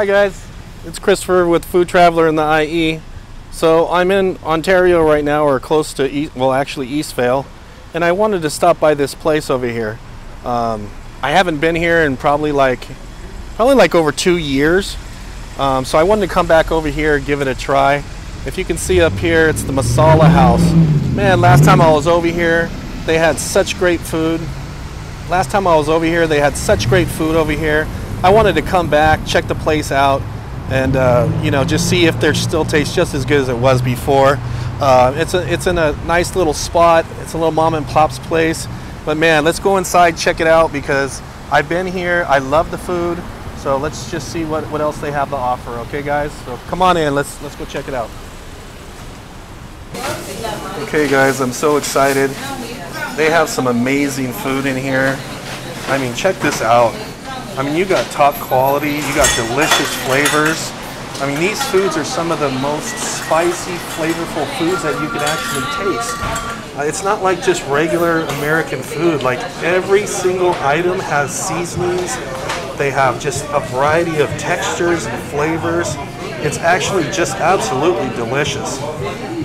Hi guys, it's Christopher with Food Traveler in the IE. So I'm in Ontario right now, or close to East, well, actually Eastvale, and I wanted to stop by this place over here. Um, I haven't been here in probably like, probably like over two years. Um, so I wanted to come back over here, give it a try. If you can see up here, it's the Masala House. Man, last time I was over here, they had such great food. Last time I was over here, they had such great food over here. I wanted to come back, check the place out, and uh, you know just see if there still tastes just as good as it was before. Uh, it's a it's in a nice little spot. It's a little mom and pop's place. But man, let's go inside, check it out because I've been here. I love the food. So let's just see what, what else they have to offer. Okay, guys. So come on in. Let's let's go check it out. Okay, guys. I'm so excited. They have some amazing food in here. I mean, check this out. I mean, you got top quality, you got delicious flavors. I mean, these foods are some of the most spicy, flavorful foods that you can actually taste. Uh, it's not like just regular American food. Like every single item has seasonings. They have just a variety of textures and flavors. It's actually just absolutely delicious.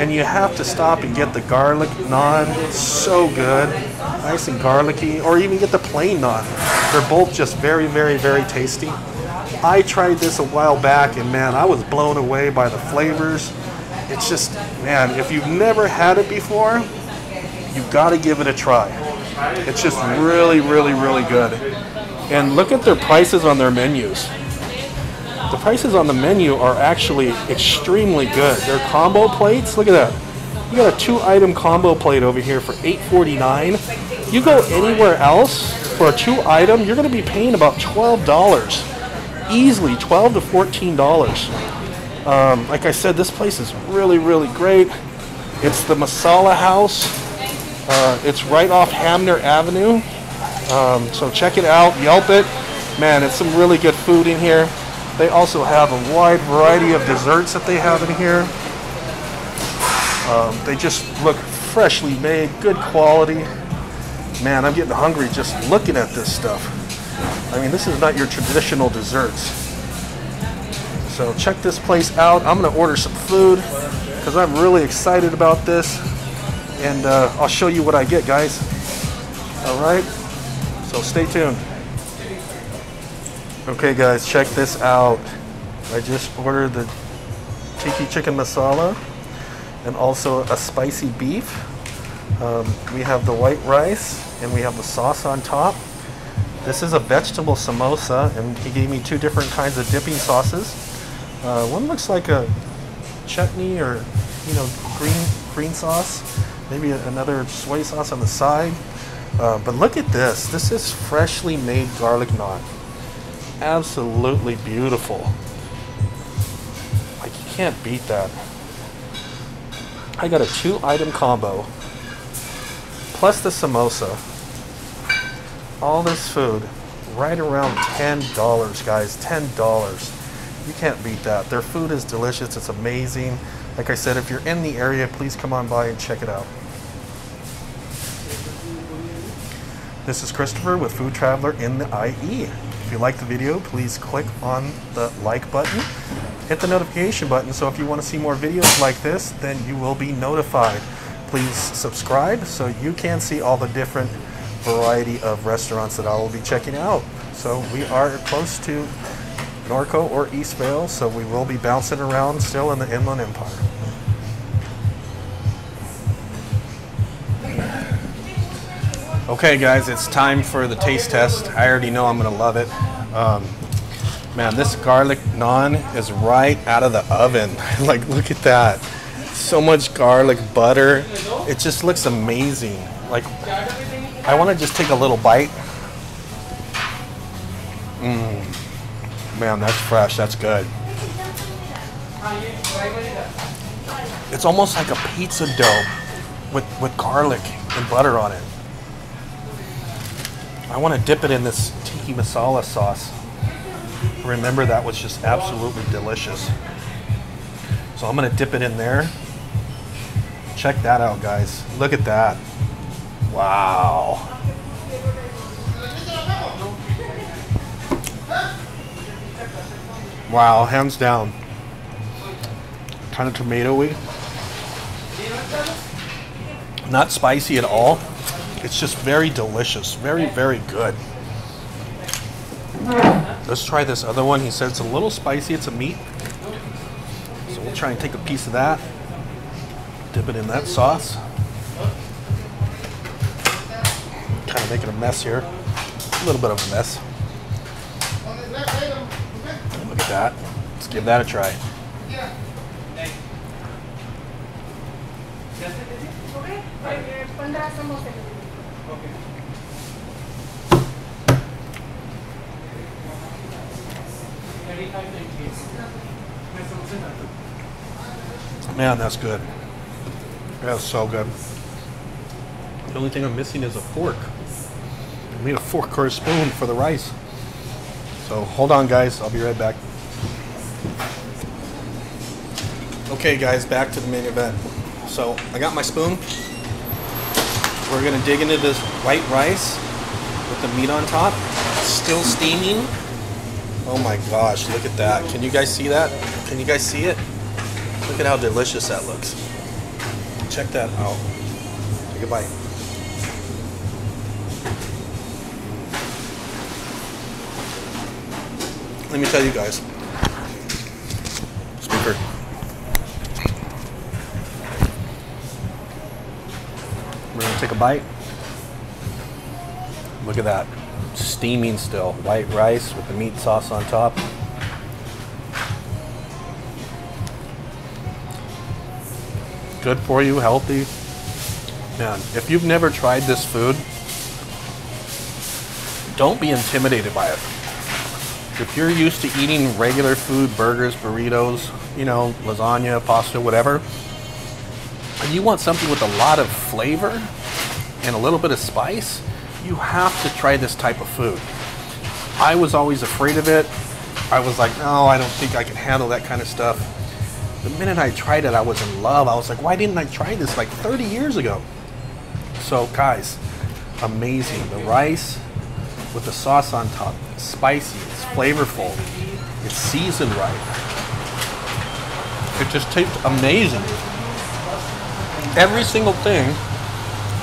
And you have to stop and get the garlic naan. So good. Nice and garlicky. Or even get the plain naan. They're both just very, very, very tasty. I tried this a while back and man, I was blown away by the flavors. It's just, man, if you've never had it before, you've got to give it a try. It's just really, really, really good. And look at their prices on their menus. The prices on the menu are actually extremely good. Their combo plates, look at that. You got a two item combo plate over here for $8.49. You go anywhere else for a two item, you're going to be paying about $12. Easily 12 to $14. Um, like I said, this place is really, really great. It's the Masala House. Uh, it's right off Hamner Avenue. Um, so check it out, Yelp it. Man, it's some really good food in here. They also have a wide variety of desserts that they have in here. Um, they just look freshly made, good quality. Man, I'm getting hungry just looking at this stuff. I mean, this is not your traditional desserts. So check this place out. I'm gonna order some food because I'm really excited about this. And uh, I'll show you what I get, guys. All right, so stay tuned. Okay guys, check this out. I just ordered the tiki chicken masala and also a spicy beef. Um, we have the white rice and we have the sauce on top. This is a vegetable samosa and he gave me two different kinds of dipping sauces. Uh, one looks like a chutney or you know green green sauce. Maybe another soy sauce on the side. Uh, but look at this. This is freshly made garlic naan absolutely beautiful. Like you can't beat that. I got a two item combo plus the samosa. All this food right around $10 guys, $10. You can't beat that. Their food is delicious. It's amazing. Like I said, if you're in the area, please come on by and check it out. This is Christopher with Food Traveler in the IE. If you like the video, please click on the like button, hit the notification button, so if you want to see more videos like this, then you will be notified. Please subscribe so you can see all the different variety of restaurants that I will be checking out. So we are close to Norco or Eastvale, so we will be bouncing around still in the Inland Empire. Okay, guys, it's time for the taste test. I already know I'm gonna love it. Um, man, this garlic naan is right out of the oven. like, look at that. So much garlic butter. It just looks amazing. Like, I want to just take a little bite. Mmm. Man, that's fresh. That's good. It's almost like a pizza dough with, with garlic and butter on it. I want to dip it in this tiki masala sauce. Remember that was just absolutely delicious. So I'm going to dip it in there. Check that out, guys. Look at that. Wow. Wow, hands down. Kind of tomatoey. Not spicy at all. It's just very delicious. Very, very good. Let's try this other one. He said it's a little spicy. It's a meat. So we'll try and take a piece of that. Dip it in that sauce. Kind of making a mess here. A little bit of a mess. Look at that. Let's give that a try. Man, that's good. That's so good. The only thing I'm missing is a fork. I need a fork or a spoon for the rice. So hold on, guys. I'll be right back. Okay, guys, back to the main event. So I got my spoon. We're gonna dig into this white rice with the meat on top. Still steaming. Oh my gosh, look at that. Can you guys see that? Can you guys see it? Look at how delicious that looks. Check that out. Take a bite. Let me tell you guys. We're gonna take a bite. Look at that. Steaming still. White rice with the meat sauce on top. Good for you, healthy. Man, if you've never tried this food, don't be intimidated by it. If you're used to eating regular food, burgers, burritos, you know, lasagna, pasta, whatever, you want something with a lot of flavor and a little bit of spice, you have to try this type of food. I was always afraid of it. I was like, no, I don't think I can handle that kind of stuff. The minute I tried it, I was in love. I was like, why didn't I try this like 30 years ago? So, guys, amazing. The rice with the sauce on top, it's spicy, it's flavorful, it's seasoned right. It just tastes amazing. Every single thing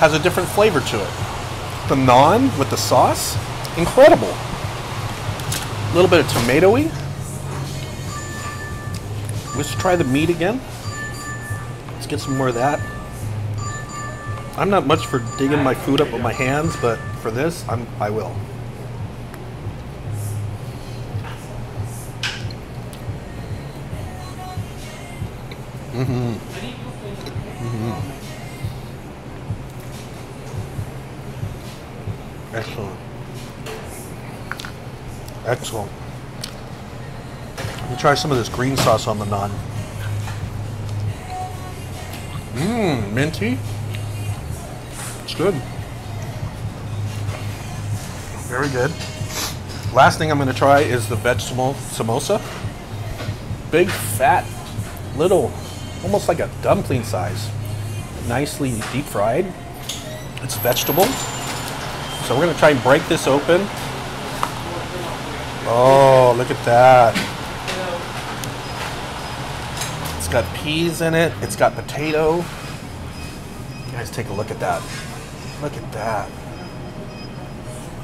has a different flavor to it. The naan with the sauce, incredible. A little bit of tomatoey. Let's try the meat again. Let's get some more of that. I'm not much for digging my food up with my hands, but for this, I'm I will. Mm-hmm. Excellent. Excellent. Let me try some of this green sauce on the naan. Mmm, minty. It's good. Very good. Last thing I'm going to try is the vegetable samosa. Big, fat, little, almost like a dumpling size. Nicely deep fried. It's vegetable. So we're going to try and break this open. Oh, look at that. It's got peas in it. It's got potato. Guys take a look at that. Look at that.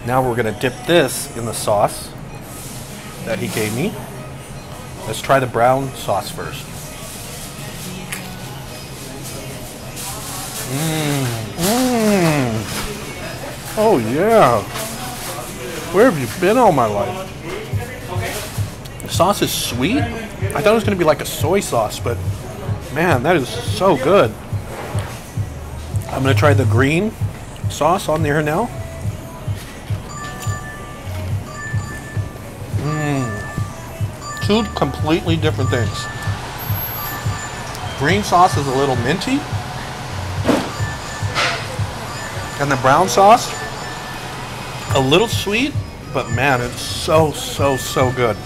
Now we're going to dip this in the sauce that he gave me. Let's try the brown sauce first. Mmm. Mmm. Oh yeah. Where have you been all my life? The sauce is sweet. I thought it was going to be like a soy sauce, but man, that is so good. I'm going to try the green sauce on there now. Mmm. Two completely different things. Green sauce is a little minty. And the brown sauce, a little sweet, but man, it's so, so, so good.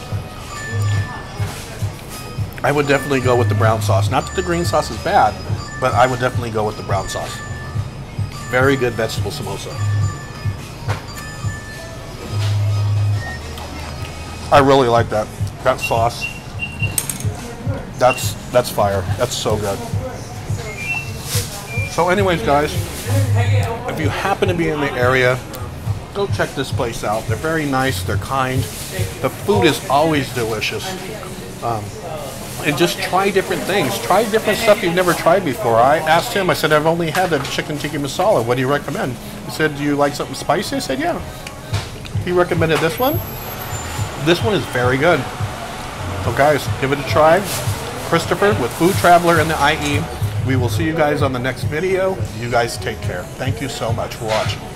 I would definitely go with the brown sauce. Not that the green sauce is bad, but I would definitely go with the brown sauce. Very good vegetable samosa. I really like that. That sauce. That's that's fire. That's so good. So anyways, guys, if you happen to be in the area, go check this place out. They're very nice. They're kind. The food is always delicious. Um, and just try different things. Try different stuff you've never tried before. I asked him, I said, I've only had the chicken tikka masala. What do you recommend? He said, Do you like something spicy? I said, Yeah. He recommended this one. This one is very good. So, guys, give it a try. Christopher with Food Traveler in the IE. We will see you guys on the next video. You guys take care. Thank you so much for watching.